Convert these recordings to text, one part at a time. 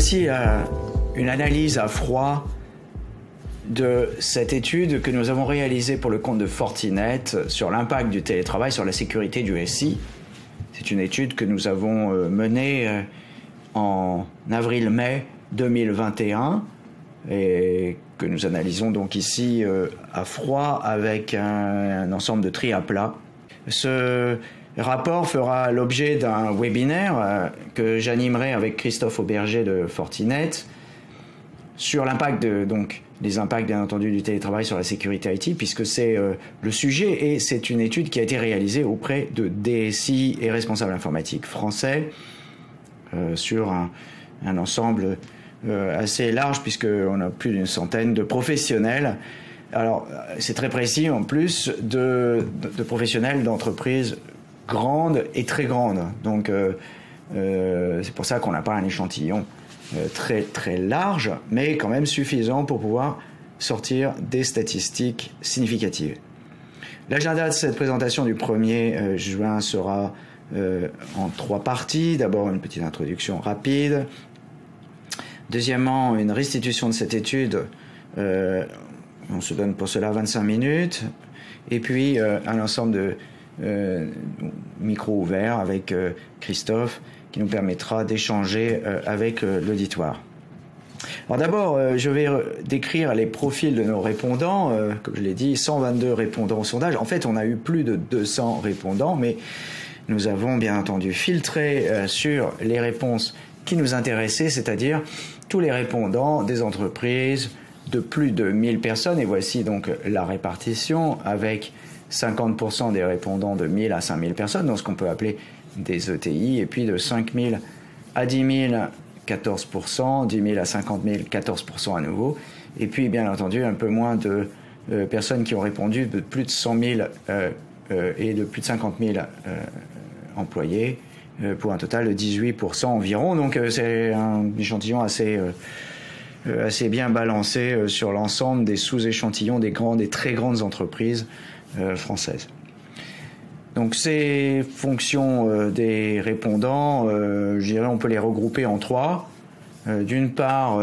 Voici une analyse à froid de cette étude que nous avons réalisée pour le compte de Fortinet sur l'impact du télétravail sur la sécurité du SI. C'est une étude que nous avons euh, menée euh, en avril-mai 2021 et que nous analysons donc ici euh, à froid avec un, ensemble de tri à plat. Ce rapport fera l'objet d'un webinaire que j'animerai avec Christophe Auberger de Fortinet sur l'impact de donc les impacts bien entendu du télétravail sur la sécurité IT puisque c'est euh, le sujet et c'est une étude qui a été réalisée auprès de DSI et responsables informatiques français euh, sur un, ensemble euh, assez large puisqu'on a plus d'une centaine de professionnels. Alors c'est très précis en plus de, de professionnels d'entreprises grandes et très grandes. Donc c'est pour ça qu'on n'a pas un échantillon euh, très très large, mais quand même suffisant pour pouvoir sortir des statistiques significatives. L'agenda de cette présentation du 1er euh, juin sera euh, en trois parties. D'abord une petite introduction rapide. Deuxièmement, une restitution de cette étude. on se donne pour cela 25 minutes. Et puis un ensemble de micros ouverts avec Christophe qui nous permettra d'échanger euh, avec euh, l'auditoire. Alors d'abord, euh, je vais décrire les profils de nos répondants. Comme je l'ai dit, 122 répondants au sondage. En fait, on a eu plus de 200 répondants, mais nous avons bien entendu filtré sur les réponses qui nous intéressaient, c'est-à-dire tous les répondants des entreprises de plus de 1000 personnes. Et voici donc la répartition avec 50% des répondants de 1000 à 5000 personnes, dans ce qu'on peut appeler des ETI, et puis de 5 000 à 10 000, 14%, 10 000 à 50 000, 14% à nouveau, et puis bien entendu un peu moins de euh, personnes qui ont répondu de plus de 100 000 euh, euh, et de plus de 50 000 employés, pour un total de 18% environ. Donc c'est un échantillon assez assez bien balancé sur l'ensemble des sous-échantillons des grandes et très grandes entreprises françaises. Donc ces fonctions euh, des répondants, euh, je dirais on peut les regrouper en trois. Euh, d'une part,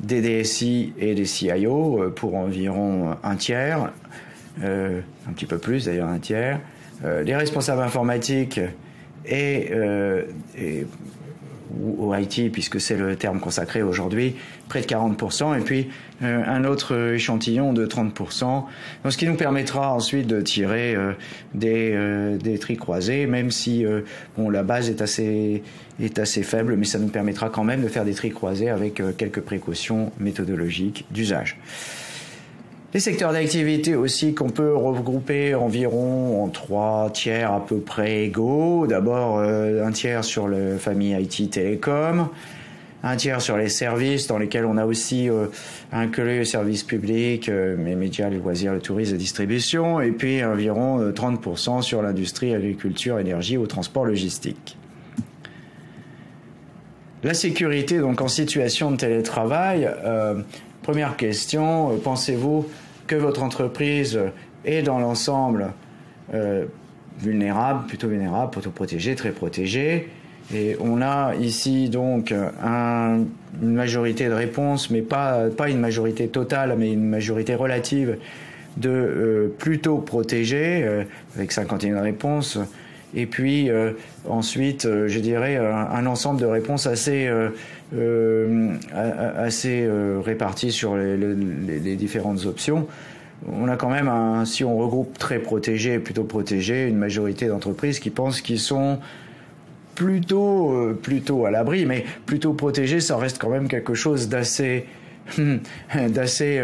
des DSI et des CIO pour environ un tiers, un petit peu plus d'ailleurs un tiers. les responsables informatiques et ou au IT, puisque c'est le terme consacré aujourd'hui, près de 40%, et puis euh, un autre échantillon de 30%, donc ce qui nous permettra ensuite de tirer euh, des, euh, des même si bon, la base est assez, est assez faible, mais ça nous permettra quand même de faire des tri croisés avec quelques précautions méthodologiques d'usage. Les secteurs d'activité aussi qu'on peut regrouper environ en trois tiers à peu près égaux. D'abord euh, un tiers sur le famille IT télécom, un tiers sur les services dans lesquels on a aussi euh, inclus le service public, euh, les médias, les loisirs, le tourisme, la distribution, et puis environ 30% sur l'industrie, agriculture, énergie ou transport logistique. La sécurité, donc en situation de télétravail, Première question, euh, pensez-vous que votre entreprise est dans l'ensemble euh, vulnérable, plutôt vulnérable, plutôt protégée, très protégée? Et on a ici donc une majorité de réponses, mais pas, une majorité totale, mais une majorité relative de euh, plutôt protégée, avec 51 réponses. Et puis ensuite, je dirais, un, ensemble de réponses assez euh, assez euh, répartis sur les, différentes options. On a quand même, si on regroupe très protégés et plutôt protégés, une majorité d'entreprises qui pensent qu'ils sont plutôt, euh, plutôt à l'abri, mais plutôt protégés, ça reste quand même quelque chose d'assez d'assez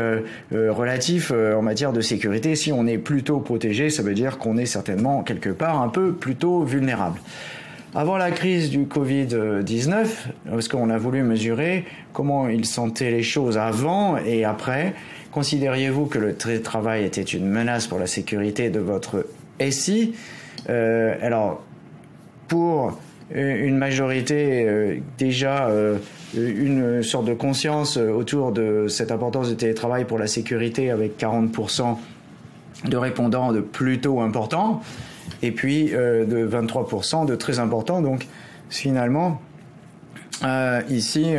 relatif en matière de sécurité. Si on est plutôt protégé, ça veut dire qu'on est certainement quelque part un peu plutôt vulnérable. Avant la crise du Covid-19, parce qu'on a voulu mesurer comment ils sentaient les choses avant et après, considériez-vous que le télétravail était une menace pour la sécurité de votre SI euh, Alors, pour une majorité, euh, déjà euh, une sorte de conscience autour de cette importance du télétravail pour la sécurité avec 40% de répondants de plutôt importants et puis euh, de 23% de très important. Donc finalement, ici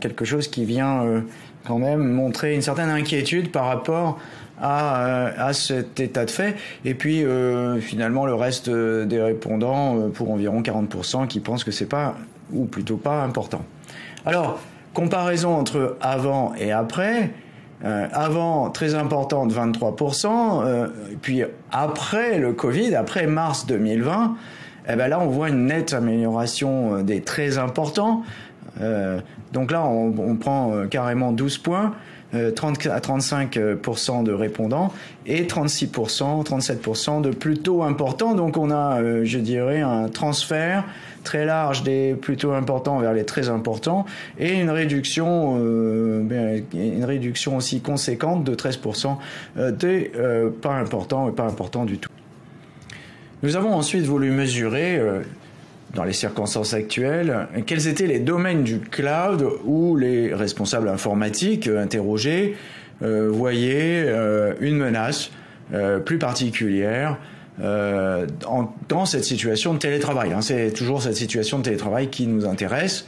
quelque chose qui vient quand même montrer une certaine inquiétude par rapport à, à cet état de fait. Et puis finalement le reste des répondants, pour environ 40%, qui pensent que c'est pas, ou plutôt pas important. Alors, comparaison entre avant et après. Euh, avant, très important de 23%, euh, puis après le Covid, après mars 2020, eh ben là, on voit une nette amélioration euh, des très importants. donc là, on, on prend carrément 12 points. 30 à 35% de répondants et 36%, 37% de plutôt importants. Donc on a, je dirais, un transfert très large des plutôt importants vers les très importants et une réduction, euh, ben, une réduction aussi conséquente de 13% euh, des euh, pas importants et pas importants du tout. Nous avons ensuite voulu mesurer dans les circonstances actuelles, quels étaient les domaines du cloud où les responsables informatiques interrogés voyaient une menace plus particulière euh, dans cette situation de télétravail. Hein. C'est toujours cette situation de télétravail qui nous intéresse.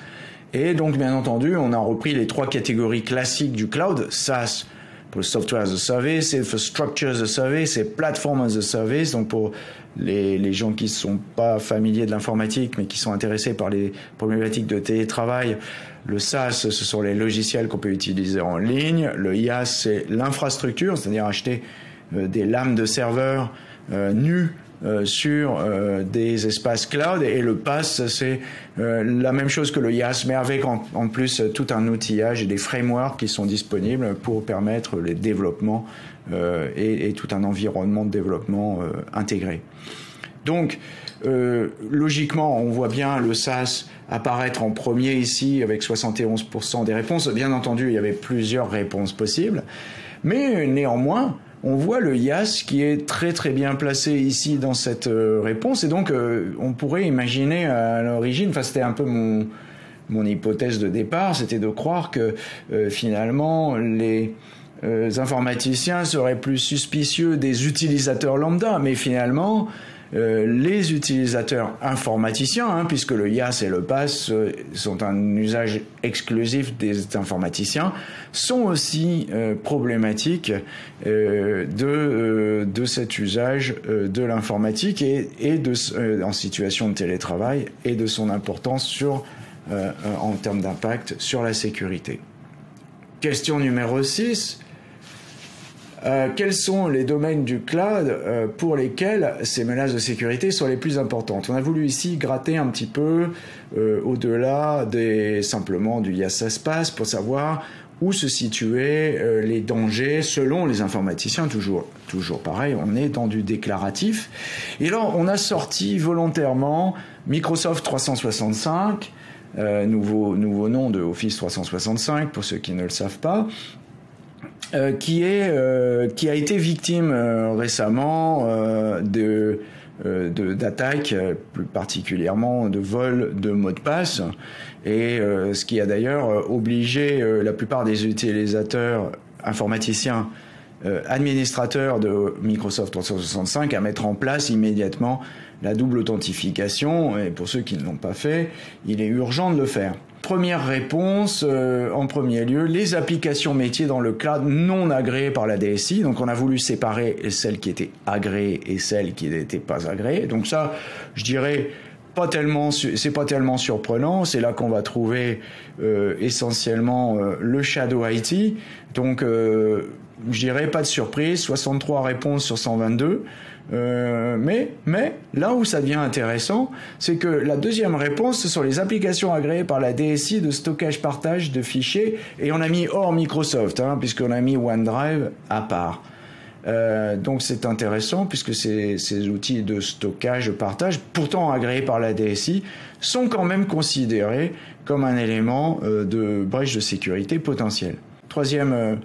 Et donc, bien entendu, on a repris les trois catégories classiques du cloud, SaaS pour le Software as a Service, Infrastructure as a Service et Platform as a Service. Donc, pour les, gens qui ne sont pas familiers de l'informatique, mais qui sont intéressés par les problématiques de télétravail, le SaaS, ce sont les logiciels qu'on peut utiliser en ligne. Le IaaS, c'est l'infrastructure, c'est-à-dire acheter euh, des lames de serveurs euh, nus euh, sur euh, des espaces cloud et le PaaS c'est la même chose que le IaaS mais avec en, plus tout un outillage et des frameworks qui sont disponibles pour permettre les développements et, et, tout un environnement de développement intégré. Donc logiquement on voit bien le SaaS apparaître en premier ici avec 71% des réponses. Bien entendu il y avait plusieurs réponses possibles mais néanmoins on voit le IAS qui est très très bien placé ici dans cette euh, réponse. Et donc euh, on pourrait imaginer à l'origine, enfin c'était un peu mon, mon hypothèse de départ, c'était de croire que euh, finalement les informaticiens seraient plus suspicieux des utilisateurs lambda, mais finalement euh, les utilisateurs informaticiens, hein, puisque le IaaS et le PaaS euh, sont un usage exclusif des informaticiens, sont aussi euh, problématiques de, de cet usage de l'informatique et, et de, en situation de télétravail et de son importance sur, en termes d'impact sur la sécurité. Question numéro 6. Euh, quels sont les domaines du cloud euh, pour lesquels ces menaces de sécurité sont les plus importantes? On a voulu ici gratter un petit peu euh, au-delà des simplement du Space pour savoir où se situaient les dangers selon les informaticiens. Toujours, toujours pareil, on est dans du déclaratif. Et là, on a sorti volontairement Microsoft 365. nouveau, nouveau nom de Office 365 pour ceux qui ne le savent pas, euh, qui est euh, qui a été victime euh, récemment de d'attaques, plus particulièrement de vol de mots de passe, et ce qui a d'ailleurs obligé la plupart des utilisateurs informaticiens administrateurs de Microsoft 365 à mettre en place immédiatement la double authentification, et pour ceux qui ne l'ont pas fait, il est urgent de le faire. Première réponse, euh, en premier lieu, les applications métiers dans le cloud non agréées par la DSI. Donc on a voulu séparer celles qui étaient agréées et celles qui n'étaient pas agréées. Donc ça, je dirais, pas tellement, c'est pas tellement surprenant. C'est là qu'on va trouver euh, essentiellement euh, le shadow IT. Donc, je dirais pas de surprise, 63 réponses sur 122. Euh, mais, mais là où ça devient intéressant, c'est que la deuxième réponse, ce sont les applications agréées par la DSI de stockage partage de fichiers, et on a mis hors Microsoft, hein, puisqu'on a mis OneDrive à part. Euh, donc c'est intéressant puisque ces, outils de stockage, partage, pourtant agréés par la DSI, sont quand même considérés comme un élément euh, de brèche de sécurité potentielle. Troisième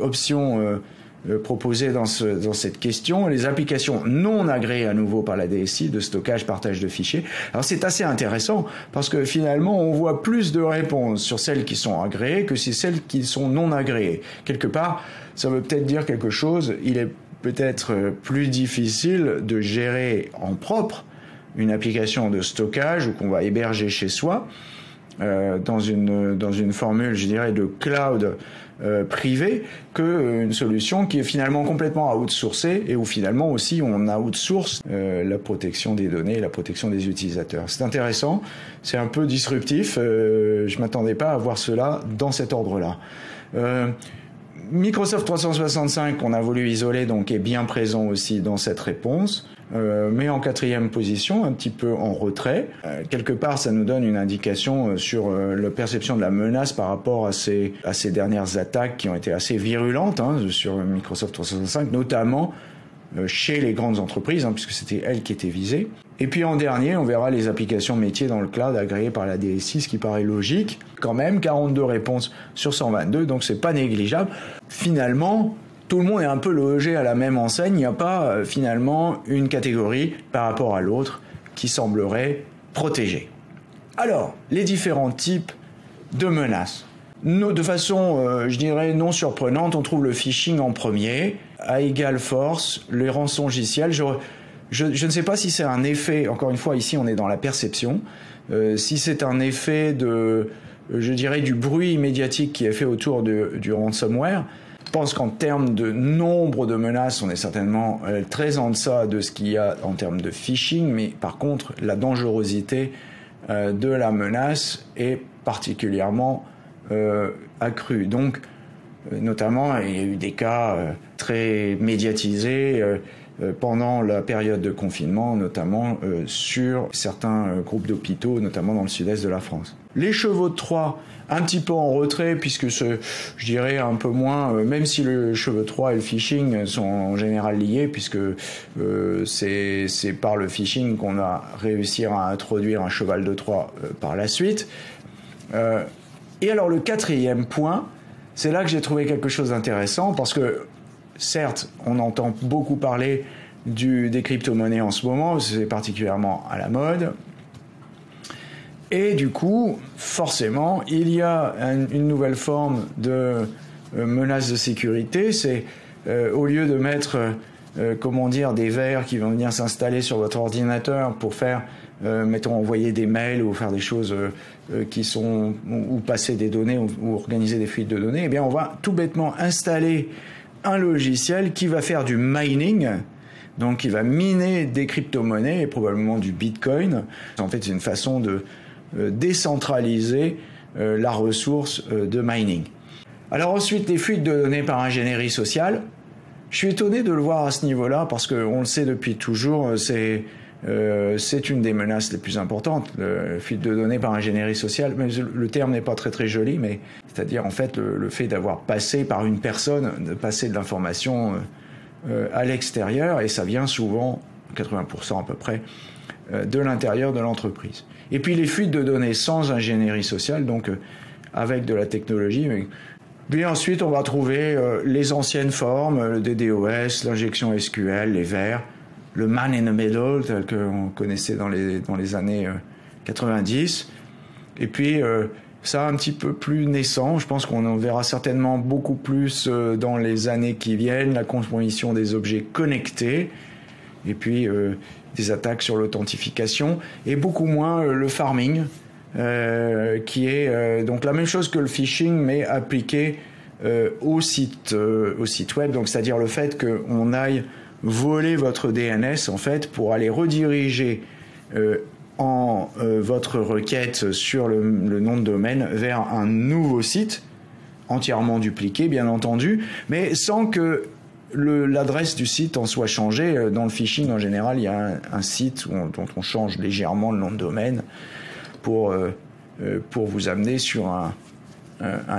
option euh, proposé dans, ce, dans cette question, les applications non agréées à nouveau par la DSI de stockage, partage de fichiers. Alors c'est assez intéressant parce que finalement on voit plus de réponses sur celles qui sont agréées que sur celles qui sont non agréées. Quelque part, ça veut peut-être dire quelque chose. Il est peut-être plus difficile de gérer en propre une application de stockage ou qu'on va héberger chez soi dans, une, dans une formule, je dirais, de cloud euh, privé que euh, une solution qui est finalement complètement outsourcée et où finalement aussi on outsource euh, la protection des données, la protection des utilisateurs. C'est intéressant, c'est un peu disruptif. Euh, je m'attendais pas à voir cela dans cet ordre-là. Microsoft 365 qu'on a voulu isoler donc est bien présent aussi dans cette réponse. Euh, mais en quatrième position, un petit peu en retrait. Euh, quelque part, ça nous donne une indication euh, sur la perception de la menace par rapport à ces, dernières attaques qui ont été assez virulentes hein, sur Microsoft 365, notamment chez les grandes entreprises, hein, puisque c'était elles qui étaient visées. Et puis en dernier, on verra les applications métiers dans le cloud agréées par la DSI, ce qui paraît logique. Quand même, 42 réponses sur 122, donc c'est pas négligeable. Finalement, tout le monde est un peu logé à la même enseigne. Il n'y a pas euh, finalement une catégorie par rapport à l'autre qui semblerait protégée. Alors, les différents types de menaces. De façon, euh, je dirais, non surprenante, on trouve le phishing en premier, à égale force, les rançongiciels. Je, je, ne sais pas si c'est un effet, encore une fois, ici on est dans la perception, euh, si c'est un effet de, je dirais, du bruit médiatique qui est fait autour du ransomware, je pense qu'en termes de nombre de menaces, on est certainement euh, très en deçà de ce qu'il y a en termes de phishing, mais par contre, la dangerosité euh, de la menace est particulièrement euh, accrue. Donc, notamment, il y a eu des cas très médiatisés pendant la période de confinement, notamment sur certains groupes d'hôpitaux, notamment dans le sud-est de la France. Les chevaux de Troie, un petit peu en retrait, puisque ce, je dirais un peu moins, euh, même si le cheveu 3 et le phishing sont en général liés, puisque euh, c'est par le phishing qu'on a réussi à introduire un cheval de 3 euh, par la suite. et alors le quatrième point, c'est là que j'ai trouvé quelque chose d'intéressant, parce que certes, on entend beaucoup parler des crypto-monnaies en ce moment, c'est particulièrement à la mode, et du coup, forcément, il y a une nouvelle forme de euh, menace de sécurité. C'est euh, au lieu de mettre, euh, comment dire, des verres qui vont venir s'installer sur votre ordinateur pour faire, mettons, envoyer des mails ou faire des choses qui sont ou passer des données ou, organiser des fuites de données, eh bien, on va tout bêtement installer un logiciel qui va faire du mining. Donc, qui va miner des crypto-monnaies et probablement du Bitcoin. En fait, c'est une façon de, euh, décentraliser euh, la ressource euh, de mining. Alors ensuite, les fuites de données par ingénierie sociale. Je suis étonné de le voir à ce niveau-là parce qu'on le sait depuis toujours, c'est une des menaces les plus importantes, fuite de données par ingénierie sociale. Mais le terme n'est pas très très joli, mais c'est-à-dire en fait le, fait d'avoir passé par une personne, de passer de l'information à l'extérieur, et ça vient souvent, 80% à peu près, de l'intérieur de l'entreprise. Et puis les fuites de données sans ingénierie sociale, donc euh, avec de la technologie. Puis ensuite, on va trouver euh, les anciennes formes, le DDoS, l'injection SQL, les vers, le man in the middle, tel qu'on connaissait dans les, dans les années 90. Euh, Et puis, ça un petit peu plus naissant, je pense qu'on en verra certainement beaucoup plus dans les années qui viennent, la composition des objets connectés. Et puis, des attaques sur l'authentification et beaucoup moins euh, le farming, euh, qui est euh, donc la même chose que le phishing, mais appliqué au, site, au site web. C'est-à-dire le fait qu'on aille voler votre DNS en fait pour aller rediriger en votre requête sur le, nom de domaine vers un nouveau site entièrement dupliqué, bien entendu, mais sans que l'adresse du site en soit changée. Euh, dans le phishing, en général, il y a un, site dont on change légèrement le nom de domaine pour, euh, euh, pour vous amener sur un,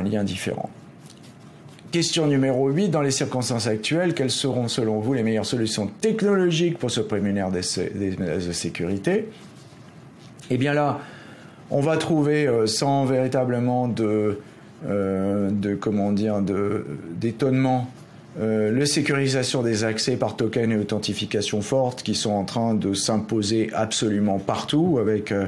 lien différent. Question numéro 8. Dans les circonstances actuelles, quelles seront selon vous les meilleures solutions technologiques pour se prémunir des, des de sécurité? Eh bien là, on va trouver sans véritablement de, de comment dire, d'étonnement euh, la sécurisation des accès par token et authentification forte qui sont en train de s'imposer absolument partout avec euh,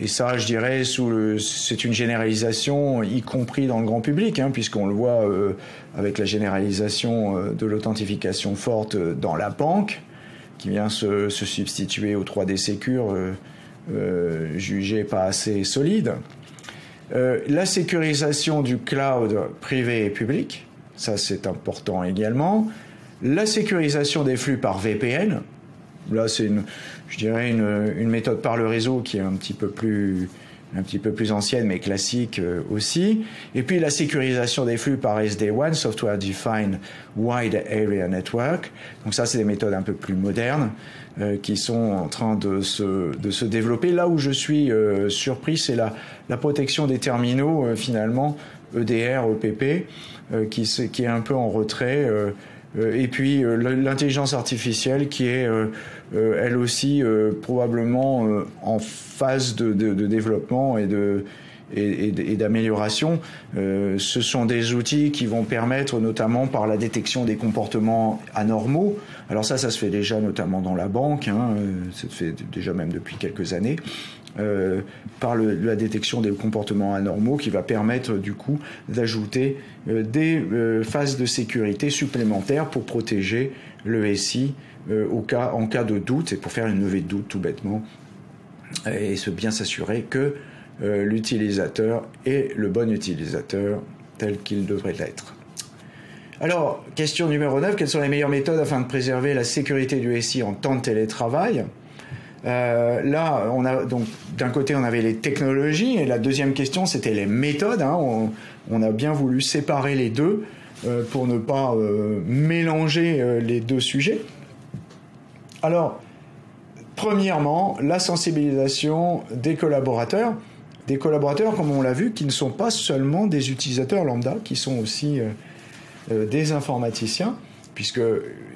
et ça, je dirais, c'est une généralisation, y compris dans le grand public, hein, puisqu'on le voit euh, avec la généralisation de l'authentification forte dans la banque, qui vient se, substituer au 3D Secure jugés pas assez solides. la sécurisation du cloud privé et public, ça c'est important également. La sécurisation des flux par VPN, là c'est une, méthode par le réseau qui est un petit peu plus un petit peu plus ancienne mais classique euh, aussi. Et puis la sécurisation des flux par SD1, Software Defined Wide Area Network. Donc ça, c'est des méthodes un peu plus modernes euh, qui sont en train de se, de se développer. Là où je suis euh, surpris, c'est la, la protection des terminaux, finalement, EDR, EPP, qui, qui est un peu en retrait. Et puis l'intelligence artificielle qui est euh, elle aussi euh, probablement euh, en phase de, développement et de d'amélioration. ce sont des outils qui vont permettre notamment par la détection des comportements anormaux. Alors ça, ça se fait déjà notamment dans la banque, hein, ça se fait déjà même depuis quelques années. Par la détection des comportements anormaux qui va permettre du coup d'ajouter des phases de sécurité supplémentaires pour protéger le SI euh, en cas de doute, et pour faire une levée de doute tout bêtement, et se bien s'assurer que euh, l'utilisateur est le bon utilisateur tel qu'il devrait l'être. Alors, question numéro 9, quelles sont les meilleures méthodes afin de préserver la sécurité du SI en temps de télétravail? Euh, là, on a donc d'un côté on avait les technologies et la deuxième question c'était les méthodes. Hein. On, a bien voulu séparer les deux pour ne pas mélanger les deux sujets. Alors, premièrement, la sensibilisation des collaborateurs. Des collaborateurs, comme on l'a vu, qui ne sont pas seulement des utilisateurs lambda, qui sont aussi euh, euh, des informaticiens, puisque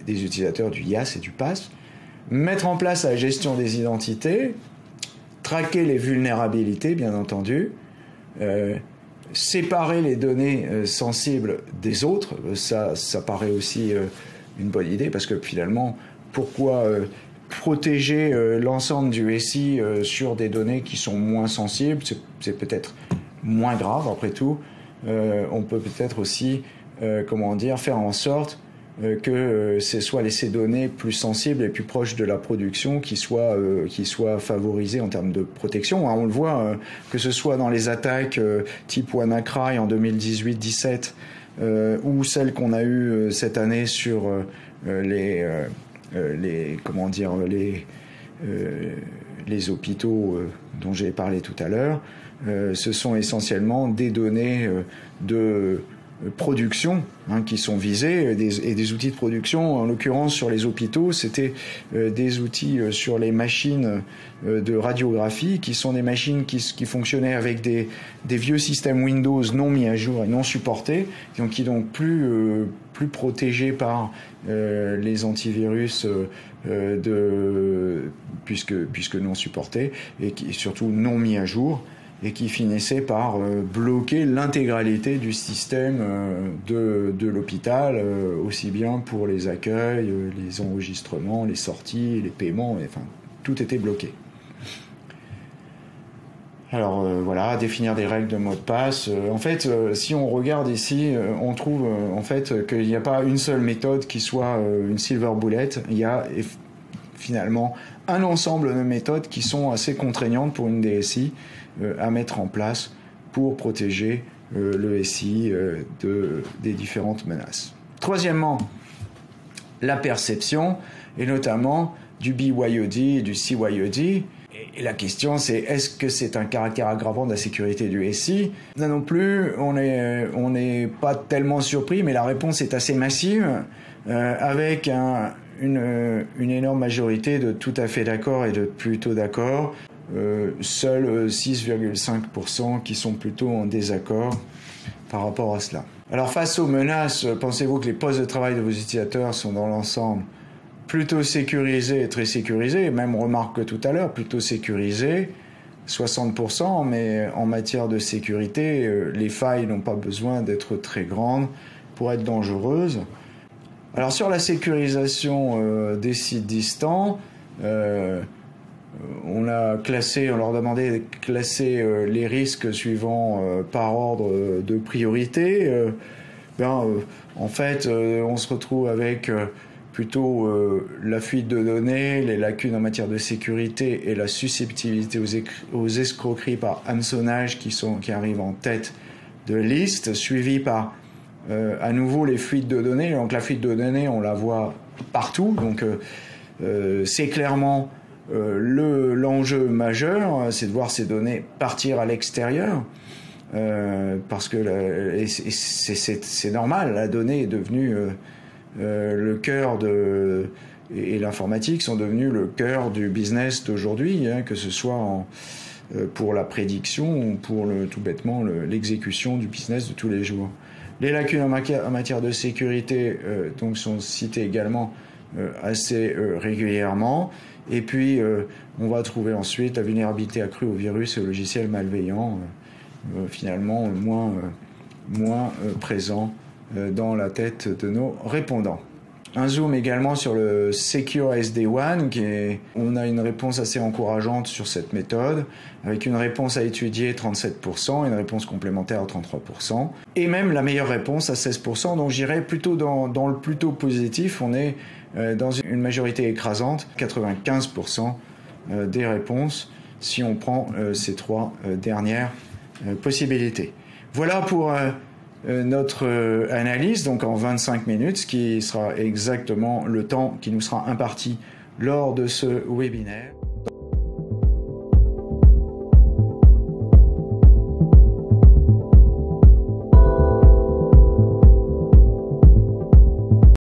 des utilisateurs du IAS et du PAS. Mettre en place la gestion des identités, traquer les vulnérabilités, bien entendu, euh, séparer les données sensibles des autres, ça, ça paraît aussi une bonne idée, parce que finalement, pourquoi euh, protéger euh, l'ensemble du SI euh, sur des données qui sont moins sensibles, c'est peut-être moins grave après tout. on peut peut-être aussi, comment dire, faire en sorte que ce soit ces données plus sensibles et plus proches de la production qui soient, qui soient favorisées en termes de protection. Hein, on le voit, que ce soit dans les attaques type WannaCry en 2018-17 ou celles qu'on a eues cette année sur les euh, les comment dire les euh, les hôpitaux euh, dont j'ai parlé tout à l'heure, ce sont essentiellement des données de production hein, qui sont visés et des, outils de production. En l'occurrence, sur les hôpitaux, c'était des outils sur les machines de radiographie qui sont des machines qui, fonctionnaient avec des, des, vieux systèmes Windows non mis à jour et non supportés, donc qui donc plus, plus protégés par euh, les antivirus euh, de, puisque, non supportés et surtout non mis à jour et qui finissaient par euh, bloquer l'intégralité du système de, de l'hôpital, aussi bien pour les accueils, les enregistrements, les sorties, les paiements, enfin tout était bloqué. Alors euh, voilà, définir des règles de mot de passe. Euh, en fait, euh, si on regarde ici, on trouve en fait qu'il n'y a pas une seule méthode qui soit une silver bullet. Il y a finalement un ensemble de méthodes qui sont assez contraignantes pour une DSI à mettre en place pour protéger le SI de, des différentes menaces. Troisièmement, la perception, et notamment du BYOD et du CYOD. Et la question, c'est est-ce que c'est un caractère aggravant de la sécurité du SI Là non plus, on n'est pas tellement surpris, mais la réponse est assez massive, euh, avec une, énorme majorité de tout à fait d'accord et de plutôt d'accord. Euh, seuls 6,5% qui sont plutôt en désaccord par rapport à cela. Alors face aux menaces, pensez-vous que les postes de travail de vos utilisateurs sont dans l'ensemble plutôt sécurisé, très sécurisé, même remarque tout à l'heure, plutôt sécurisé, 60%, mais en matière de sécurité, euh, les failles n'ont pas besoin d'être très grandes pour être dangereuses. Alors sur la sécurisation euh, des sites distants, euh, on a classé, on leur demandait de classer les risques suivant par ordre de priorité. Ben, en fait, on se retrouve avec plutôt la fuite de données, les lacunes en matière de sécurité et la susceptibilité aux, escroqueries par hameçonnage qui arrivent en tête de liste, suivi par à nouveau les fuites de données. Donc la fuite de données, on la voit partout. Donc c'est clairement euh, l'enjeu majeur, c'est de voir ces données partir à l'extérieur. Euh, parce que c'est normal, la donnée est devenue euh, le cœur de et, l'informatique sont devenus le cœur du business d'aujourd'hui, hein, que ce soit en, pour la prédiction ou pour le, tout bêtement l'exécution du business de tous les jours. Les lacunes en matière, de sécurité donc sont citées également assez régulièrement. Et puis, euh, on va trouver ensuite la vulnérabilité accrue au virus et aux logiciels malveillants, euh, euh, finalement moins, moins dans la tête de nos répondants. Un zoom également sur le Secure SD1, qui est, on a une réponse assez encourageante sur cette méthode, avec une réponse à étudier 37%, une réponse complémentaire à 33%, et même la meilleure réponse à 16%, donc j'irais plutôt dans, dans, le plutôt positif, on est dans une majorité écrasante, 95% euh, des réponses, si on prend euh, ces trois dernières possibilités. Voilà pour notre analyse, donc en 25 minutes, ce qui sera exactement le temps qui nous sera imparti lors de ce webinaire.